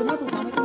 मत तो उठा मैं तो